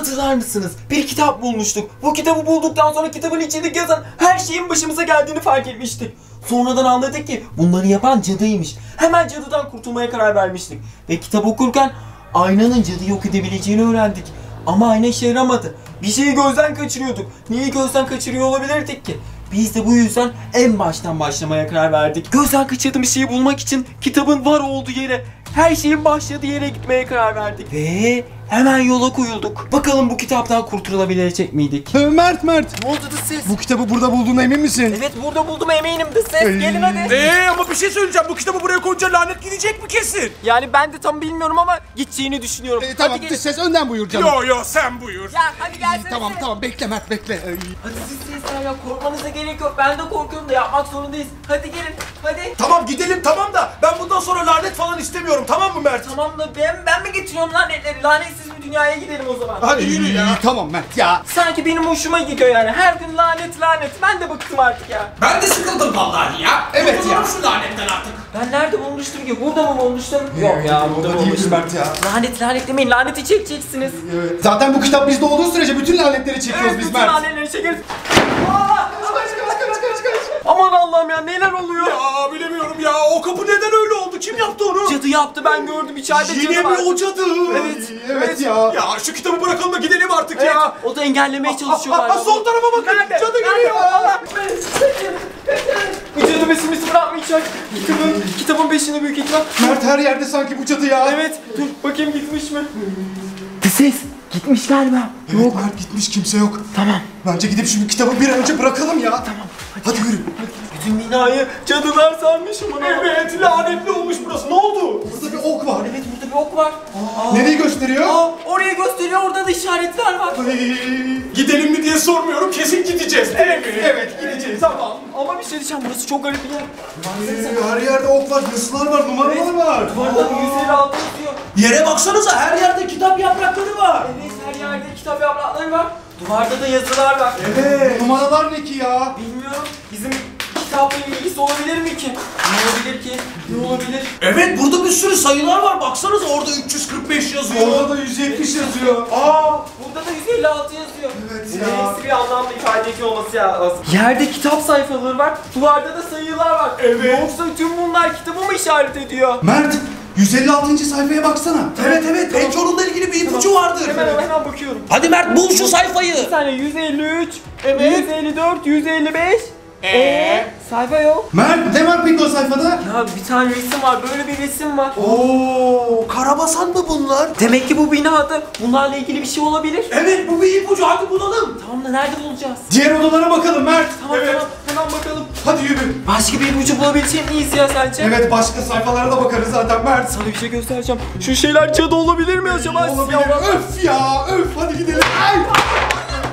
Hatırlar mısınız? Bir kitap bulmuştuk. Bu kitabı bulduktan sonra kitabın içindeki yazan her şeyin başımıza geldiğini fark etmiştik. Sonradan anladık ki bunları yapan cadıymış. Hemen cadıdan kurtulmaya karar vermiştik. Ve kitap okurken aynanın cadıyı yok edebileceğini öğrendik. Ama ayna işe yaramadı. Bir şeyi gözden kaçırıyorduk. Neyi gözden kaçırıyor olabilirdik ki? Biz de bu yüzden en baştan başlamaya karar verdik. Gözden kaçırdığımız şeyi bulmak için kitabın var olduğu yere, her şeyin başladığı yere gitmeye karar verdik. Ve hemen yola koyulduk. Bakalım bu kitaptan kurtulabilecek miydik? Ee, Mert Mert. Ne oldu da ses? Bu kitabı burada bulduğuna emin misin? Evet burada buldum eminim de ses. Gelin hadi. Eee ama bir şey söyleyeceğim. Bu kitabı buraya koyunca lanet gidecek mi kesin? Yani ben de tam bilmiyorum ama gideceğini düşünüyorum. Ee, tamam hadi gelin. ses önden buyur canım. Yo yo sen buyur. Ya hadi gelsene. Tamam tamam bekle Mert bekle. Ee, Hadi siz sesler ya korkmanıza gerek yok. Ben de korkuyorum da yapmak zorundayız. Hadi gelin hadi. Tamam gidelim tamam da ben falan istemiyorum tamam mı Mert? Tamam da ben, ben mi getiriyorum lanetleri? Lanetsiz bir dünyaya gidelim o zaman. Hadi yürü ya. Tamam Mert ya. Sanki benim hoşuma gidiyor yani. Her gün lanet lanet. Ben de bıktım artık ya. Ben de sıkıldım vallahi ya. Evet ya. Şu lanetten artık. Ben nerede bulmuştum ki? Burada mı bulmuştum? Yok ya burada bulmuştum. Mert ya. Lanet lanet demeyin. Laneti çekeceksiniz. Evet. Zaten bu kitap bizde olduğu sürece bütün lanetleri çekiyoruz Evet biz bütün Mert. lanetleri çekeriz. Aman Allah'ım ya neler oluyor? Ya bilemiyorum ya o kapı neden öyle oldu? Kim yaptı onu? Cadı yaptı ben gördüm içeride Yine cadı mi var. o cadı? Evet. Evet ya. Ya şu kitabı bırakalım da gidelim artık Evet, ya. o da engellemeye çalışıyor Aa, aa, galiba. sol tarafa bakın. Nerede? Cadı Nerede? geliyor. Bu cadı besimizi bırakmayacak. Kitabın, kitabın peşinde büyük ihtimal. Mert her yerde sanki bu cadı ya. Evet, dur bakayım gitmiş mi? Ses, gitmiş galiba. Evet Mert gitmiş kimse yok. Tamam. Bence gidip şu kitabı bir an önce bırakalım ya. Tamam. Hadi, yürü. Bütün binayı cadılar sarmış aman Allah'ım. Evet lanetli olmuş burası. Ne oldu? Burada bir ok var. Evet burada bir ok var. Aa, Nereyi gösteriyor? Aa, oraya gösteriyor orada da işaretler var. Ay, Gidelim mi diye sormuyorum. Kesin gideceğiz. Evet, evet gideceğiz. Tamam. Ama bir şey diyeceğim burası çok garip bir yer. Ee, her yerde ok var, yazılar var, numaralar var. Duvarda 156 yazıyor. Yere baksanıza her yerde kitap yaprakları var. Evet her yerde kitap yaprakları var. Duvarda da yazılar var. Evet. Numaralar ne ki ya? Bilmiyorum. Bizim kitapla ilgisi olabilir mi ki? Ne olabilir ki? Ne olabilir? Evet burada bir sürü sayılar var. Baksanıza orada 345 yazıyor. Orada da 170 yazıyor. Aa, burada da 156 yazıyor. Evet ya. hepsi bir anlamda ifade ediyor olması lazım. Yerde kitap sayfaları var. Duvarda da sayılar var. Evet. Yoksa tüm bunlar kitabı mı işaret ediyor? Mert, 156. sayfaya baksana. Evet evet belki onunla ilgili bir ipucu vardır. Hemen hemen, hemen bakıyorum. Hadi Mert bul şu sayfayı. Bir tane 153, Evet. 154, 155. Ee? Sayfa yok. Mert, ne var peki o sayfada? Ya bir tane resim var. Böyle bir resim var. Oo, karabasan mı bunlar? Demek ki bu binada bunlarla ilgili bir şey olabilir. Evet bu bir ipucu hadi bulalım. Tamam da nerede bulacağız? Diğer odalara bakalım Mert. Tamam Evet. tamam hemen bakalım. Hadi yürü. Başka bir ipucu bulabilecek miyiz ya sence? Evet, başka sayfalara da bakarız zaten Mert. Sana bir şey göstereceğim. Şu şeyler cadı olabilir mi acaba? Olabilir. Öf ya, öf. Hadi gidelim. Ay!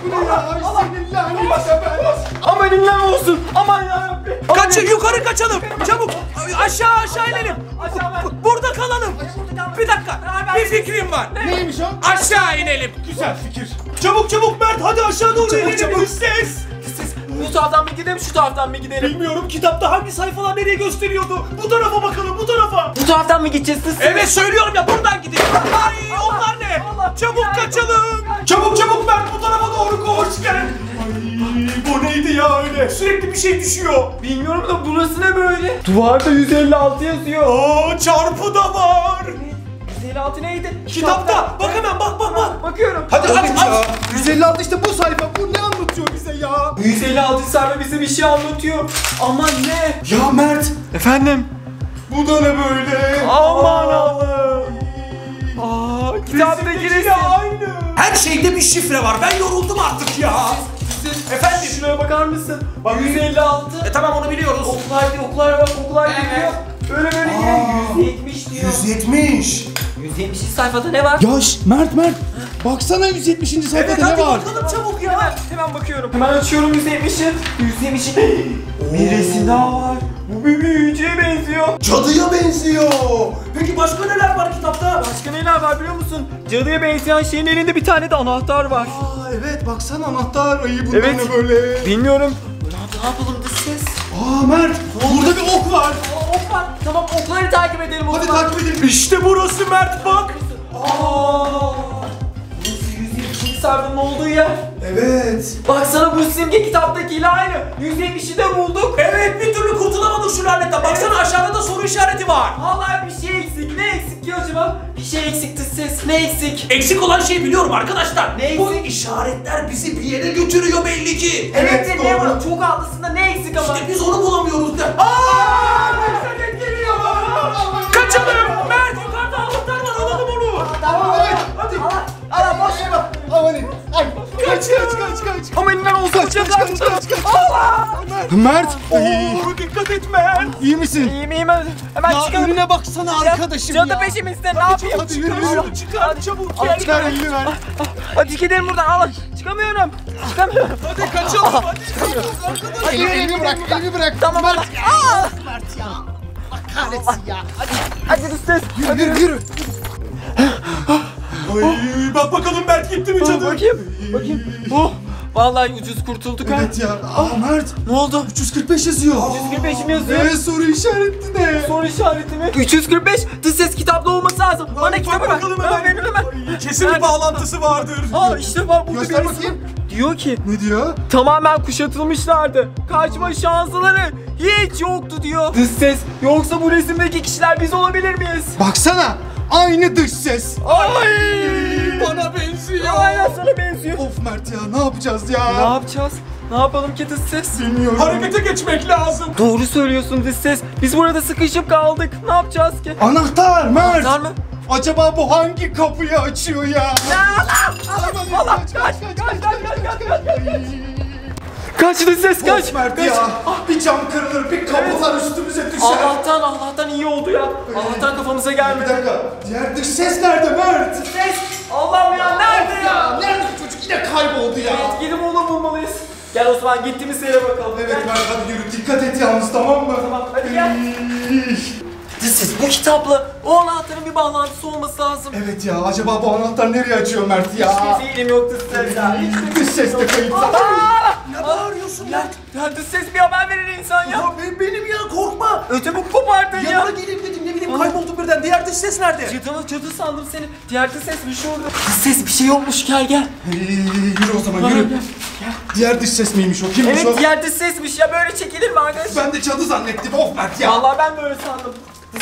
Bu ne ya? Ay, Senin lanet ben. İnler olsun. Aman yarabbim. Kaçın yukarı kaçalım. Çabuk aşağı aşağı inelim. Burada kalalım. Bir dakika. Bir fikrim var. Neymiş o? Aşağı inelim. Güzel fikir. Çabuk çabuk Mert hadi aşağı doğru Çabuk, inelim. çabuk. Ses. Siz bu taraftan mı gidelim şu taraftan mı gidelim? Bilmiyorum kitapta hangi sayfalar nereye gösteriyordu. Bu tarafa bakalım bu tarafa. Bu taraftan mı gideceğiz siz? Evet söylüyorum ya buradan gidelim. Ay onlar ne? Allah. Çabuk kaçalım. Çabuk çabuk Mert bu tarafa doğru koş gel. Bu neydi ya öyle? Sürekli bir şey düşüyor. Bilmiyorum da burası ne böyle? Duvarda 156 yazıyor. Aa çarpı da var. 156 neydi? Kitapta. Bak hemen bak bak bak. Bakıyorum. Hadi aç aç. 156 işte bu sayfa. Bu ne anlatıyor bize ya? 156 sayfa bize bir şey anlatıyor. Aman ne? Ya Mert, Efendim? bu da ne böyle? Aman Allah'ım. Aa, kitaptaki resim. aynı. Her şeyde bir şifre var. Ben yoruldum artık ya. Efendim? Şuraya bakar mısın? Bak 156. E tamam onu biliyoruz. Oklar diyor, oklar bak, oklar gidiyor. Böyle böyle gidiyor. 170 diyor. 170. 170. sayfada ne var? Ya şş, Mert Mert. Baksana 170. sayfada Evet ne hadi var? bakalım çabuk ya. Hemen, hemen bakıyorum. Hemen açıyorum 170'i. 170'i. bir resim daha var. Bu bir büyücüye benziyor. Cadıya benziyor. Peki başka neler var kitapta? Başka neler var biliyor musun? Cadıya benzeyen şeyin elinde bir tane de anahtar var. Evet baksana anahtar. Ay bunlar Evet. ne böyle? Bilmiyorum. Ne yapalım dış ses? Aa Mert burada bir ok var. Aa, ok var. Tamam okları takip edelim o Hadi zaman. takip edelim. İşte burası Mert bak. Aa! Burası 170. simge sardığının olduğu yer. Evet. Baksana bu simge kitaptakiyle aynı. Yüzeymişi de bulduk. Evet bir türlü kurtulamadık şu lanetten. Baksana aşağıda da soru işareti var. Vallahi bir şey eksik. Ne eksik acaba? Bir şey eksikti ses. Ne eksik? Eksik olan şeyi biliyorum arkadaşlar. Ne Bu eksik? işaretler bizi bir yere götürüyor belli ki. Evet, Evet, ne doğru. var? Çok haklısın da ne eksik ama? İşte biz onu bulamıyoruz da. Mert. Oo, dikkat et Mert. İyi misin? İyiyim iyiyim. Hemen Ya çıkalım. önüne baksana arkadaşım Cadı ya. peşimizde ne yapayım? Hadi yürü yürü. Çıkar çabuk. Gel. Çıkar elini ver. Hadi gidelim buradan. Allah. Çıkamıyorum. Çıkamıyorum. Hadi kaçalım hadi. Arkadaşlar. Elini, elini bırak, elini bırak. Tamam. Aa! Mert ya. Allah kahretsin ya. Hadi Hadi ses. yürü yürü yürü. Ay, bak bakalım Mert gitti mi cadı? Bakayım. Bakayım. Oh. Vallahi ucuz kurtulduk ha. Evet ya. Aa Mert. Ne oldu? 345 yazıyor. 345 mi yazıyor? Evet soru işareti ne? Soru işareti mi? 345 dış ses kitapta olması lazım. Bana Bak kitabı ver. Hemen verin hemen. Kesin bir bağlantısı vardır. Aa işte bak burada Göster birisi- bakayım. Diyor ki Ne diyor? tamamen kuşatılmışlardı. Kaçma şansları hiç yoktu diyor. Dış ses yoksa bu resimdeki kişiler biz olabilir miyiz? Baksana. Aynı dış ses. Ay Bana benziyor. Aynen sana benziyor. Of Mert ya ne yapacağız ya? Ne yapacağız? Ne yapalım ki dış ses? Bilmiyorum. Harekete geçmek lazım. Doğru söylüyorsun dış ses. Biz burada sıkışıp kaldık. Ne yapacağız ki? Anahtar Mert. Anahtar mı? Acaba bu hangi kapıyı açıyor ya? Allah! Allah! Kaç! Kaç! Kaç! Kaç! Kaç! Kaç! Kaç! Kaç ses kaç! Of Mert Kaç! ya. Bir cam kırılır, bir kapılar üstümüze düşer. Allah'tan Allah'tan iyi oldu ya. Allah'tan kafamıza Bir gelmedi. dakika. Diğer dış ses nerede Mert? Ses! Allah'ım ya nerede ya? Nerede bu çocuk yine kayboldu ya? Evet gidip onu bulmalıyız. Gel Osman gittiğimiz yere bakalım. Evet. Mert hadi yürü dikkat et yalnız tamam mı? Tamam, hadi gel. Ses bu kitapla o anahtarın bir bağlantısı olması lazım. Evet ya acaba bu anahtar nereye açıyor Mert ya? Hiçbir fikrim yok dış ses ya. Hiçbir ses de kayıp. Bağırıyorsun lan? Ya dış ses bir haber verir insan ya. benim, benim ya korkma. Ötümü kopardın ya. Yanına geleyim dedim ne bileyim kayboldu birden. Diğer dış ses nerede? Cadı, cadı sandım seni. Diğer dış ses bir şey oldu. Dış ses bir şey yokmuş gel gel. Ee, yürü o zaman yürü. gel. Diğer dış ses miymiş o? Kimmiş o? Evet diğer dış sesmiş ya böyle çekilir mi arkadaş? Ben de cadı zannettim of Mert ya. Vallahi ben de öyle sandım.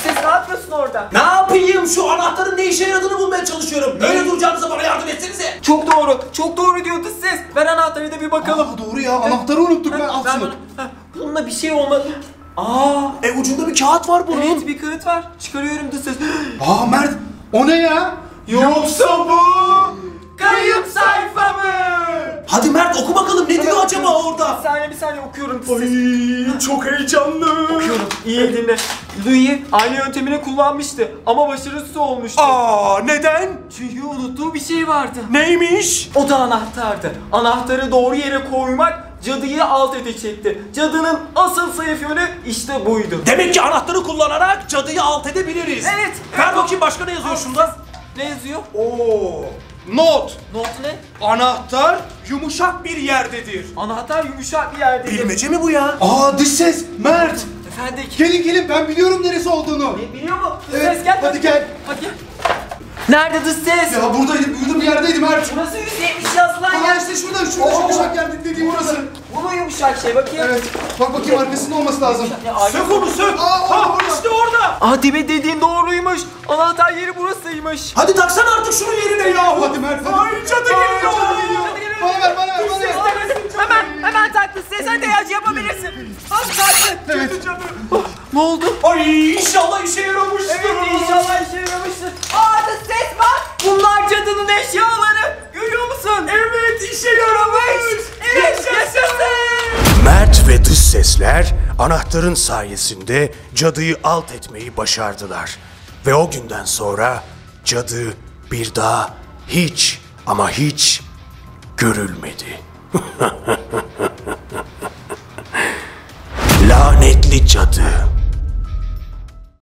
Ses ne yapıyorsun orada? Ne yapayım? Şu anahtarın ne işe yaradığını bulmaya çalışıyorum. Öyle duracağınıza bana yardım etsenize. Çok doğru. Çok doğru diyor dış ses. Ver anahtarı da bir bakalım. Aa, doğru ya anahtarı unuttuk ben al şunu. bana. Heh, Bununla bir şey olmadı. Aa, E ucunda bir kağıt var bunun. evet bir kağıt var. Çıkarıyorum dış ses. Aa Mert o ne ya? Yoksa bu kayıp sayfa mı? Hadi Mert oku bakalım ne diyor acaba Bir orada? saniye bir saniye okuyorum. Ay çok heyecanlı. İyi dinle. Louis aynı yöntemini kullanmıştı ama başarısız olmuştu. Aa neden? Çünkü unuttuğu bir şey vardı. Neymiş? O da anahtardı. Anahtarı doğru yere koymak cadıyı alt edecekti. Cadının asıl zayıf yönü işte buydu. Demek ki anahtarı kullanarak cadıyı alt edebiliriz. Evet. Ver bakayım başka ne yazıyor şunda? Ne yazıyor? Oo. Not. Not ne? Anahtar yumuşak bir yerdedir. Anahtar yumuşak bir yerde. Bilmece mi bu ya? Aa dış ses Mert. Efendim. Gelin gelin ben biliyorum neresi olduğunu. E, Biliyor mu? Dış Evet, ses gel. hadi gel. Hadi gel. Nerede dış ses? Ya buradaydı, burada bir yerdeydi Mert. Burası 170 yazılan Aa yer. işte şurada, şurada Oo. yumuşak yer dediğim burası. Bu mu yumuşak şey bakayım. Evet. Bak bakayım arkasında olması lazım. Ya, ay- Sök onu sök. Aa, ha orada. işte orada. Aa dibe dediğin doğruymuş. Anahtar yeri burasıymış. Hadi taksana artık şunu yerine yahu. Hadi Mert hadi. Ay cadı geliyor. Cadı geliyor. Bana ver bana ver bana ver. Hemen hemen tak dış ses hadi ya yapabilirsin. Hadi tak. Evet. Ne oldu? Ay inşallah işe yaramıştır. Dış sesler anahtarın sayesinde cadıyı alt etmeyi başardılar. Ve o günden sonra cadı bir daha hiç ama hiç görülmedi. Lanetli cadı.